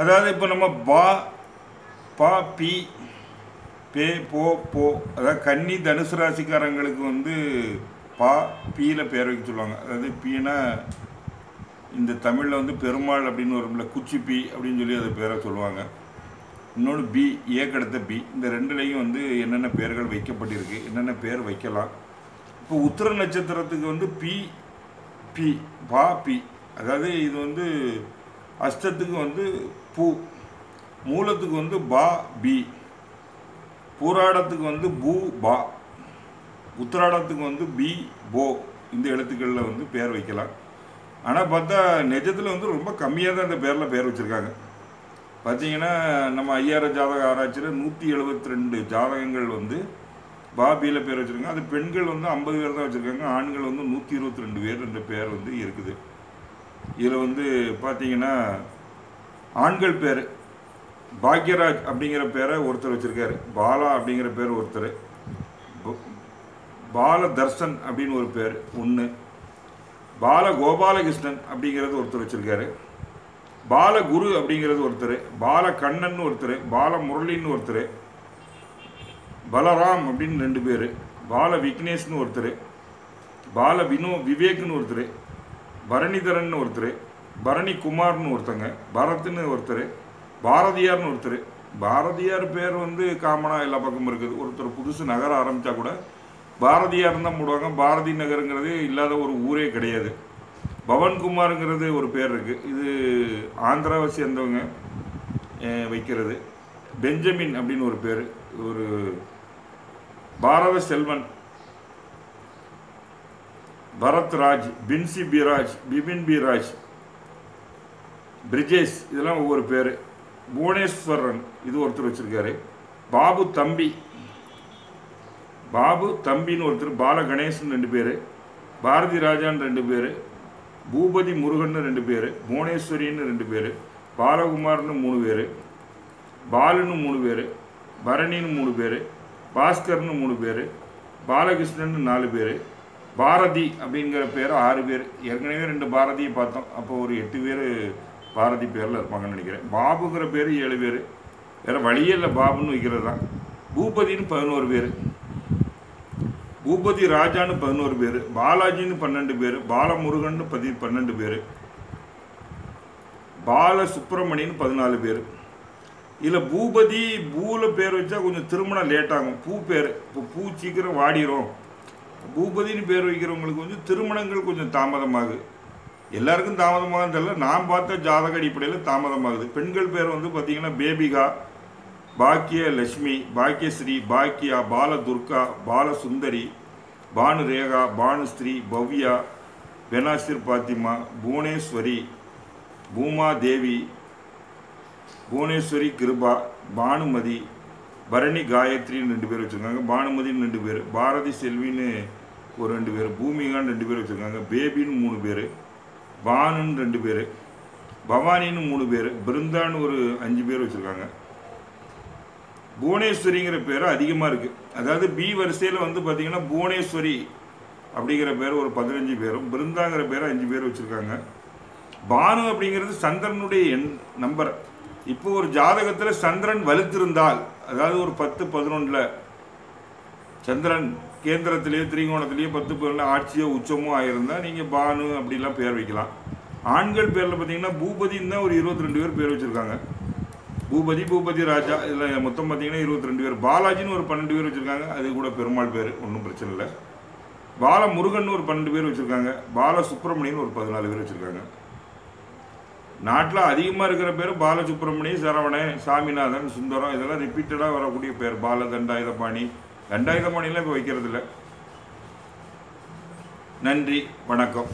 அதாவது இப்போ நம்ம பா பா பி பே போ போ அதாவது கன்னி தனுசு ராசிக்காரங்களுக்கு வந்து பா பீயில் பேர் வைக்க சொல்லுவாங்க. அதாவது பீனா இந்த தமிழில் வந்து பெருமாள் அப்படின்னு வரும்ல குச்சி பி அப்படின்னு சொல்லி அதை பேரை சொல்லுவாங்க. இன்னொன்று பி ஏ கடத்த பி. இந்த ரெண்டுலேயும் வந்து என்னென்ன பெயர்கள் வைக்கப்பட்டிருக்கு என்னென்ன பேர் வைக்கலாம். இப்போ உத்திர நட்சத்திரத்துக்கு வந்து பி பி பா பி. அதாவது இது வந்து அஷ்டத்துக்கு வந்து பூ. மூலத்துக்கு வந்து பா பி. பூராடத்துக்கு வந்து பூ பா. உத்திராடத்துக்கு வந்து பி போ. இந்த எழுத்துக்களில் வந்து பேர் வைக்கலாம். ஆனால் பார்த்தா நிஜத்தில் வந்து ரொம்ப கம்மியாக தான் இந்த பேரில் பேர் வச்சுருக்காங்க. பார்த்தீங்கன்னா நம்ம ஐயாயிரம் ஜாதக ஆராய்ச்சியில் நூற்றி எழுபத்தி ரெண்டு ஜாதகங்கள் வந்து பாபியில் பேர் வச்சுருக்காங்க. அது பெண்கள் வந்து ஐம்பது பேர் தான் வச்சுருக்காங்க. ஆண்கள் வந்து நூற்றி இருபத்தி ரெண்டு பேர் என்ற பேர் வந்து இருக்குது. இதில் வந்து பார்த்தீங்கன்னா ஆண்கள் பேர் பாக்யராஜ் அப்படிங்கிற பேரை ஒருத்தர் வச்சுருக்காரு. பாலா அப்படிங்கிற பேர் ஒருத்தர். பால தர்சன் அப்படின்னு ஒரு பேர் ஒன்று பால கோபாலகிருஷ்ணன் அப்படிங்கிறது ஒருத்தர் வச்சுருக்காரு. பாலகுரு அப்படிங்கிறது ஒருத்தர். பால கண்ணன் ஒருத்தர். பால முரளின்னு ஒருத்தர். பலராம் அப்படின்னு ரெண்டு பேர். பால விக்னேஷ்னு ஒருத்தர். பால வினோ விவேக்னு ஒருத்தர். பரணிதரன் ஒருத்தர். பரணி குமார்னு ஒருத்தங்க பரத்னு ஒருத்தர் பாரதியார்னு ஒருத்தர். பாரதியார் பேர் வந்து காமனாக எல்லா பக்கமும் இருக்குது. ஒருத்தர் புதுசு நகர ஆரம்பித்தா கூட பாரதியார் தான் போடுவாங்க. பாரதி நகருங்கிறது இல்லாத ஒரு ஊரே கிடையாது. பவன்குமாருங்கிறது ஒரு பேர் இருக்குது இது ஆந்திராவை சேர்ந்தவங்க வைக்கிறது. பெஞ்சமின் அப்படின்னு ஒரு பேர். ஒரு பாரத செல்வன் பரத்ராஜ் பின்சி பிராஜ் பிபின் பிராஜ் பிரிஜேஷ் இதெல்லாம் ஒவ்வொரு பேர். புவனேஸ்வரன் இது ஒருத்தர் வச்சிருக்காரு. பாபு தம்பி. பாபு தம்பின்னு ஒருத்தர் பால கணேசன் ரெண்டு பேர். பாரதி ராஜான்னு ரெண்டு பேர். பூபதி முருகன் ரெண்டு பேர். புவனேஸ்வரின்னு ரெண்டு பேர். பாலகுமார்னு மூணு பேர். பாலுன்னு மூணு பேர். பரணின்னு மூணு பேர். பாஸ்கர்னு மூணு பேர். பாலகிருஷ்ணன் நாலு பேர். பாரதி அப்படிங்கிற பேர் ஆறு பேர். ஏற்கனவே ரெண்டு பாரதியை பார்த்தோம். அப்போ ஒரு எட்டு பேர் பாரதி பேரில் இருப்பாங்கன்னு நினைக்கிறேன். பாபுங்கிற பேர் ஏழு பேர். வேறு வழியே இல்லை பாபுன்னு வைக்கிறது தான் பூபதின்னு பதினோரு பேர். பூபதி ராஜான்னு பதினோரு பேர். பாலாஜின்னு பன்னெண்டு பேர். பாலமுருகன்னு பதி பன்னெண்டு பேர். பால சுப்பிரமணியன் பதினாலு பேர். இதில் பூபதி பூவில் பேர் வச்சா கொஞ்சம் திருமணம் லேட் ஆகும். பூ பேர். இப்போ பூ சீக்கிரம் வாடிரும். பூபதின்னு பேர் வைக்கிறவங்களுக்கு வந்து திருமணங்கள் கொஞ்சம் தாமதமாகுது எல்லாருக்கும் தாமதமாக தெரியல. நான் பார்த்த ஜாதக அடிப்படையில் தாமதமாகுது. பெண்கள் பேர் வந்து பார்த்தீங்கன்னா பேபிகா பாக்கிய லட்சுமி பாக்கியஸ்ரீ பாக்கியா பால துர்கா பால சுந்தரி பானு ரேகா பானுஸ்ரீ பவ்யா பெனாசிர் பாத்திமா புவனேஸ்வரி பூமா தேவி புவனேஸ்வரி கிருபா பானுமதி பரணி காயத்ரின்னு ரெண்டு பேர் வச்சுருக்காங்க. பானுமதின்னு ரெண்டு பேர் பாரதி செல்வின்னு ஒரு ரெண்டு பேர் பூமிகான்னு ரெண்டு பேர் வச்சுருக்காங்க. பேபின்னு மூணு பேர். பானுன்னு ரெண்டு பேர் பவானின்னு மூணு பேர் பிருந்தான்னு ஒரு அஞ்சு பேர் வச்சுருக்காங்க. புவனேஸ்வரிங்கிற பேர் அதிகமாக இருக்குது அதாவது பி வரிசையில் வந்து பார்த்திங்கன்னா புவனேஸ்வரி அப்படிங்கிற பேர் ஒரு பதினஞ்சு பேரும் பிருந்தாங்கிற பேர் அஞ்சு பேர் வச்சுருக்காங்க. பானு அப்படிங்கிறது சந்திரனுடைய எண் நம்பர். இப்போ ஒரு ஜாதகத்தில் சந்திரன் வலுத்திருந்தால் அதாவது ஒரு பத்து பதினொன்றில் சந்திரன் கேந்திரத்திலேயே திரிகோணத்திலேயே பத்து பேரில் ஆட்சியோ உச்சமோ ஆயிருந்தால் நீங்கள் பானு அப்படிலாம் பேர் வைக்கலாம். ஆண்கள் பேரில் பார்த்தீங்கன்னா பூபதினு தான் ஒரு இருபத்தி ரெண்டு பேர் பேர் வச்சுருக்காங்க. பூபதி பூபதி ராஜா இதில் மொத்தம் பார்த்தீங்கன்னா இருபத்தி ரெண்டு பேர். பாலாஜின்னு ஒரு பன்னெண்டு பேர் வச்சுருக்காங்க. அது கூட பெருமாள் பேர் ஒன்றும் பிரச்சனை இல்லை. பால முருகன் ஒரு பன்னெண்டு பேர் வச்சுருக்காங்க. பால சுப்பிரமணியன் ஒரு பதினாலு பேர் வச்சுருக்காங்க. நாட்டில் அதிகமாக இருக்கிற பேர் பாலசுப்ரமணியம் சரவணன் சாமிநாதன் சுந்தரம். இதெல்லாம் ரிப்பீட்டடாக வரக்கூடிய பேர். பாலதண்டாயுதபாணி ரெண்டாயிரம் மணிலாம் இப்போ வைக்கிறது இல்லை நன்றி வணக்கம்.